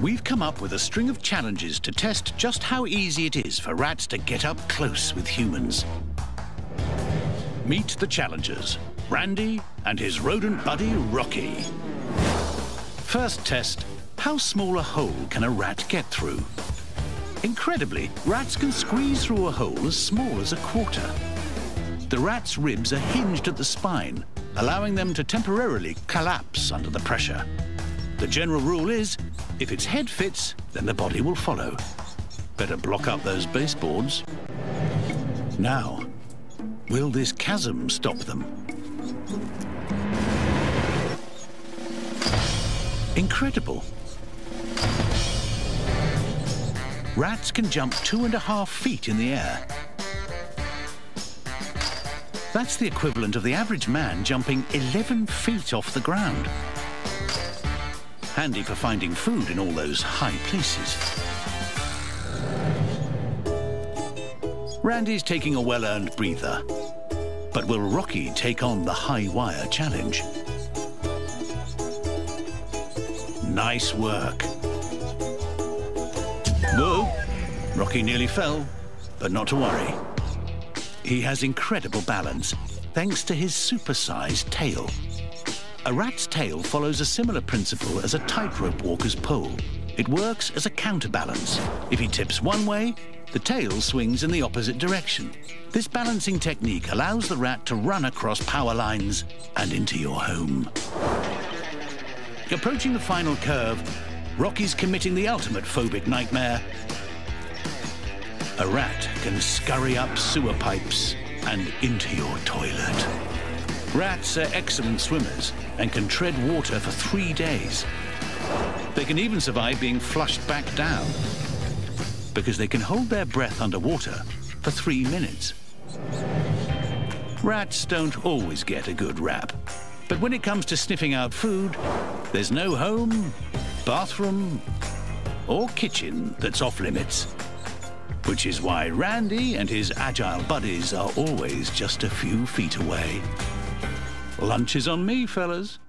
We've come up with a string of challenges to test just how easy it is for rats to get up close with humans. Meet the challengers, Randy and his rodent buddy, Rocky. First test, how small a hole can a rat get through? Incredibly, rats can squeeze through a hole as small as a quarter. The rat's ribs are hinged at the spine, allowing them to temporarily collapse under the pressure. The general rule is, if its head fits, then the body will follow. Better block up those baseboards. Now, will this chasm stop them? Incredible. Rats can jump two and a half feet in the air. That's the equivalent of the average man jumping 11 feet off the ground. Handy for finding food in all those high places. Randy's taking a well-earned breather. But will Rocky take on the high wire challenge? Nice work. Whoa! Rocky nearly fell, but not to worry. He has incredible balance, thanks to his supersized tail. A rat's tail follows a similar principle as a tightrope walker's pole. It works as a counterbalance. If he tips one way, the tail swings in the opposite direction. This balancing technique allows the rat to run across power lines and into your home. Approaching the final curve, Rocky's committing the ultimate phobic nightmare. A rat can scurry up sewer pipes and into your toilet. Rats are excellent swimmers and can tread water for three days. They can even survive being flushed back down because they can hold their breath underwater for three minutes. Rats don't always get a good rap. But when it comes to sniffing out food, there's no home, bathroom, or kitchen that's off limits. Which is why Randy and his agile buddies are always just a few feet away. Lunch is on me, fellas.